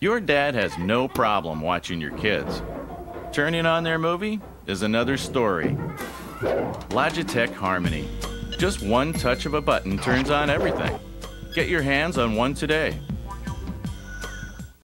Your dad has no problem watching your kids. Turning on their movie is another story. Logitech Harmony. Just one touch of a button turns on everything. Get your hands on one today.